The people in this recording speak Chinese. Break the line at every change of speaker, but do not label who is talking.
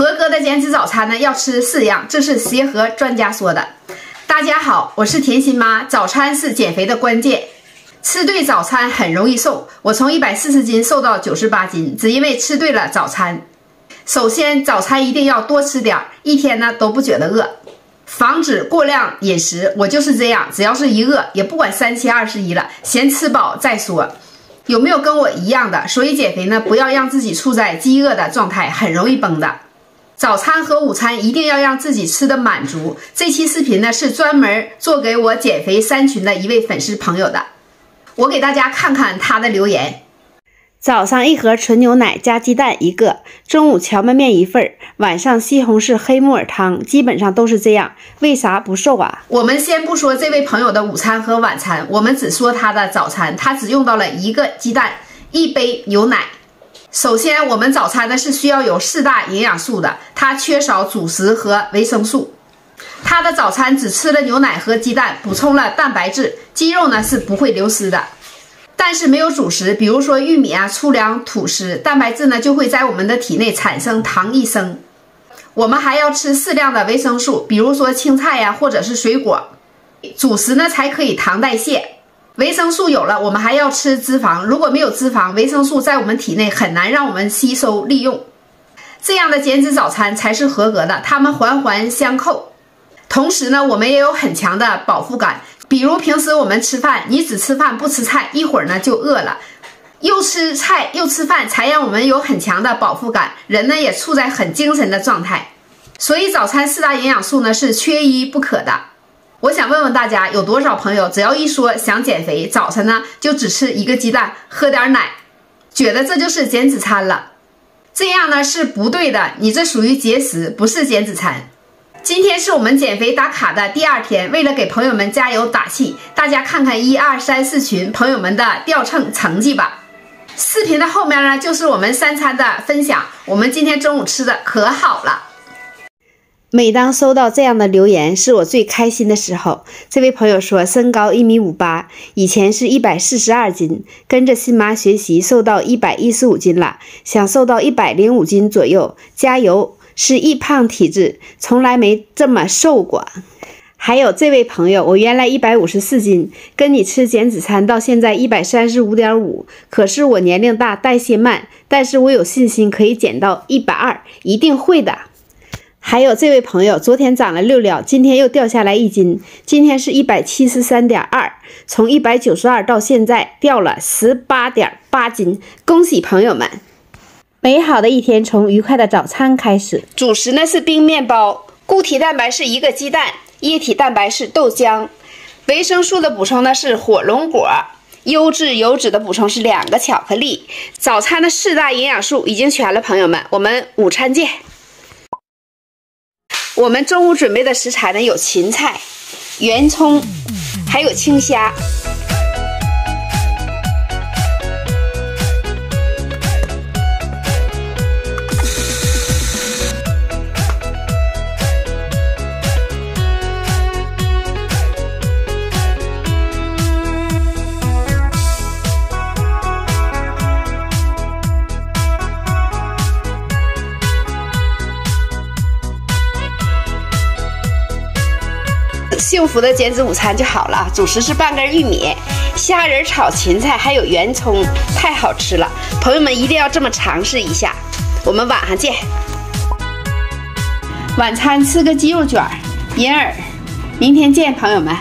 合格的减脂早餐呢，要吃四样，这是协和专家说的。大家好，我是甜心妈。早餐是减肥的关键，吃对早餐很容易瘦。我从一百四十斤瘦到九十八斤，只因为吃对了早餐。首先，早餐一定要多吃点，一天呢都不觉得饿，防止过量饮食。我就是这样，只要是一饿，也不管三七二十一了，先吃饱再说。有没有跟我一样的？所以减肥呢，不要让自己处在饥饿的状态，很容易崩的。早餐和午餐一定要让自己吃的满足。这期视频呢是专门做给我减肥三群的一位粉丝朋友的，我给大家看看他的留言。
早上一盒纯牛奶加鸡蛋一个，中午荞麦面一份晚上西红柿黑木耳汤，基本上都是这样。为啥不瘦啊？
我们先不说这位朋友的午餐和晚餐，我们只说他的早餐，他只用到了一个鸡蛋，一杯牛奶。首先，我们早餐呢是需要有四大营养素的，它缺少主食和维生素。他的早餐只吃了牛奶和鸡蛋，补充了蛋白质，肌肉呢是不会流失的。但是没有主食，比如说玉米啊、粗粮、吐司，蛋白质呢就会在我们的体内产生糖异生。我们还要吃适量的维生素，比如说青菜呀，或者是水果。主食呢才可以糖代谢。维生素有了，我们还要吃脂肪。如果没有脂肪，维生素在我们体内很难让我们吸收利用。这样的减脂早餐才是合格的，它们环环相扣。同时呢，我们也有很强的饱腹感。比如平时我们吃饭，你只吃饭不吃菜，一会儿呢就饿了。又吃菜又吃饭，才让我们有很强的饱腹感，人呢也处在很精神的状态。所以早餐四大营养素呢是缺一不可的。我想问问大家，有多少朋友只要一说想减肥，早晨呢就只吃一个鸡蛋，喝点奶，觉得这就是减脂餐了？这样呢是不对的，你这属于节食，不是减脂餐。今天是我们减肥打卡的第二天，为了给朋友们加油打气，大家看看一二三四群朋友们的掉秤成绩吧。视频的后面呢就是我们三餐的分享，我们今天中午吃的可好了。
每当收到这样的留言，是我最开心的时候。这位朋友说，身高一米五八，以前是一百四十二斤，跟着新妈学习，瘦到一百一十五斤了，想瘦到一百零五斤左右，加油！是易胖体质，从来没这么瘦过。还有这位朋友，我原来一百五十四斤，跟你吃减脂餐，到现在一百三十五点五，可是我年龄大，代谢慢，但是我有信心可以减到一百二，一定会的。还有这位朋友，昨天长了六两，今天又掉下来一斤，今天是一百七十三点二，从一百九十二到现在掉了十八点八斤，恭喜朋友们！美好的一天从愉快的早餐开始。
主食呢是冰面包，固体蛋白是一个鸡蛋，液体蛋白是豆浆，维生素的补充呢是火龙果，优质油脂的补充是两个巧克力。早餐的四大营养素已经全了，朋友们，我们午餐见。我们中午准备的食材呢，有芹菜、圆葱，还有青虾。幸福的减脂午餐就好了，主食是半根玉米、虾仁炒芹菜，还有圆葱，太好吃了！朋友们一定要这么尝试一下。我们晚上见。晚餐吃个鸡肉卷、银耳，明天见，朋友们。